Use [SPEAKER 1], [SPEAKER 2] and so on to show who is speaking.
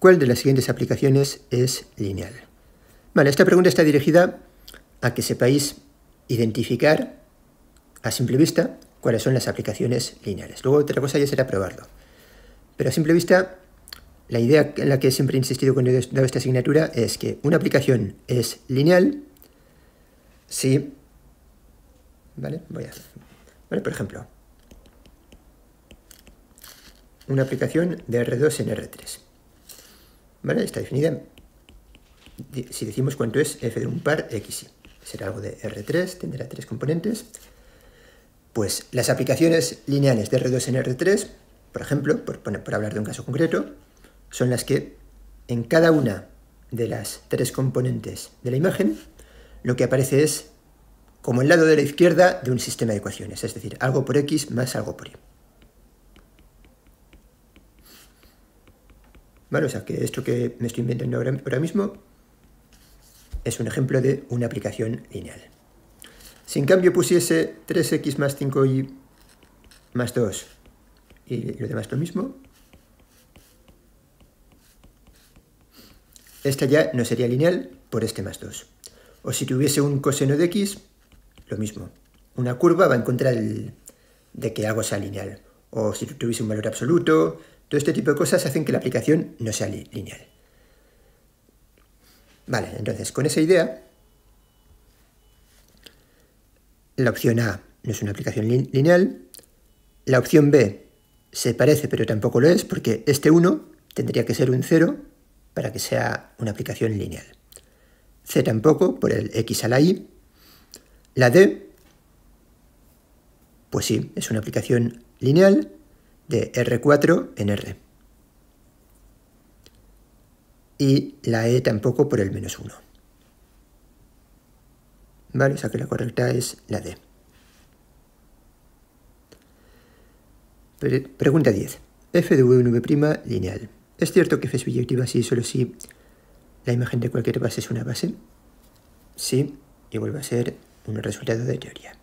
[SPEAKER 1] ¿Cuál de las siguientes aplicaciones es lineal? Vale, esta pregunta está dirigida a que sepáis identificar a simple vista cuáles son las aplicaciones lineales. Luego otra cosa ya será probarlo. Pero a simple vista, la idea en la que siempre he insistido cuando he dado esta asignatura es que una aplicación es lineal si... ¿Vale? Voy a... ¿Vale? Por ejemplo, una aplicación de R2 en R3. Está definida si decimos cuánto es f de un par x. Será algo de R3, tendrá tres componentes. Pues las aplicaciones lineales de R2 en R3, por ejemplo, por, por hablar de un caso concreto, son las que en cada una de las tres componentes de la imagen lo que aparece es como el lado de la izquierda de un sistema de ecuaciones, es decir, algo por x más algo por y. ¿Vale? O sea que esto que me estoy inventando ahora, mismo es un ejemplo de una aplicación lineal. Si en cambio pusiese 3x más 5y más 2 y lo demás lo mismo, esta ya no sería lineal por este más 2. O si tuviese un coseno de x, lo mismo. Una curva va a encontrar el, de que algo sea lineal. O si tuviese un valor absoluto, todo este tipo de cosas hacen que la aplicación no sea lineal. Vale, entonces con esa idea, la opción A no es una aplicación lineal, la opción B se parece pero tampoco lo es porque este 1 tendría que ser un 0 para que sea una aplicación lineal. C tampoco por el X a la Y. La D, pues sí, es una aplicación lineal de R4 en R. Y la E tampoco por el menos 1. ¿Vale? O sea que la correcta es la D. pregunta 10. f de v en v' lineal. ¿Es cierto que f es biyectiva si solo si la imagen de cualquier base es una base? Sí, y vuelve a ser un resultado de teoría.